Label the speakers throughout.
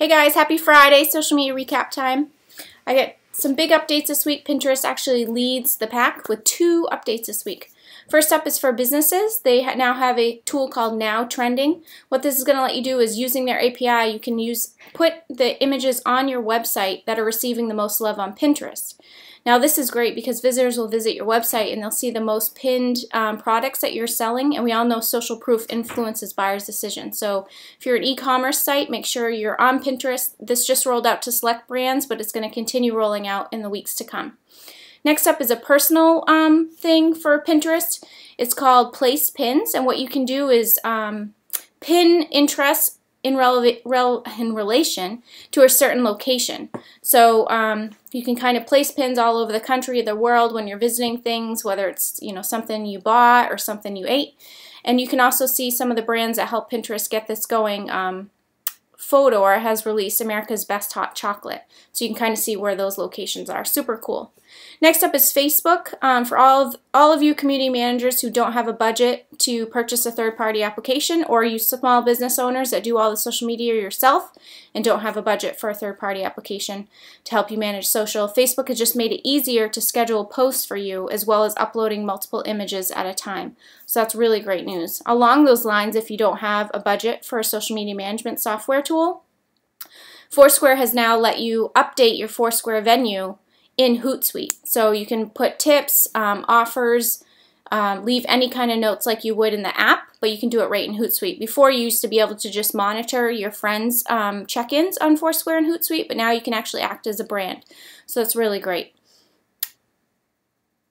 Speaker 1: Hey guys, happy Friday, social media recap time. I got some big updates this week. Pinterest actually leads the pack with two updates this week. First up is for businesses. They now have a tool called Now Trending. What this is going to let you do is using their API, you can use put the images on your website that are receiving the most love on Pinterest. Now this is great because visitors will visit your website and they'll see the most pinned um, products that you're selling and we all know social proof influences buyers' decisions. So if you're an e-commerce site, make sure you're on Pinterest. This just rolled out to select brands but it's going to continue rolling out in the weeks to come. Next up is a personal um, thing for Pinterest. It's called Place Pins and what you can do is um, pin interests in, rel in relation to a certain location. So um, you can kind of place pins all over the country, the world when you're visiting things, whether it's you know something you bought or something you ate. And you can also see some of the brands that help Pinterest get this going. Um, Fodor has released America's Best Hot Chocolate. So you can kind of see where those locations are. Super cool. Next up is Facebook. Um, for all of, all of you community managers who don't have a budget to purchase a third-party application or you small business owners that do all the social media yourself and don't have a budget for a third-party application to help you manage social, Facebook has just made it easier to schedule posts for you as well as uploading multiple images at a time. So that's really great news. Along those lines, if you don't have a budget for a social media management software tool, Foursquare has now let you update your Foursquare venue in Hootsuite. So you can put tips, um, offers, um, leave any kind of notes like you would in the app, but you can do it right in Hootsuite. Before you used to be able to just monitor your friends' um, check-ins on Foursquare and Hootsuite, but now you can actually act as a brand. So that's really great.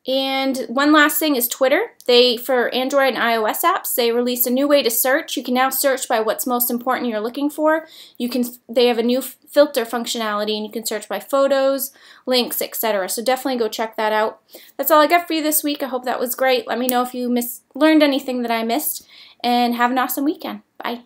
Speaker 1: And one last thing is Twitter. They, for Android and iOS apps, they released a new way to search. You can now search by what's most important you're looking for. You can, they have a new filter functionality and you can search by photos, links, etc. So definitely go check that out. That's all I got for you this week. I hope that was great. Let me know if you miss, learned anything that I missed and have an awesome weekend. Bye.